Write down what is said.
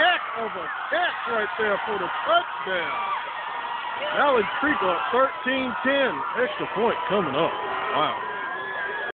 check a back right there for the touchdown. Valley Creek up 13-10. Extra point coming up. Wow.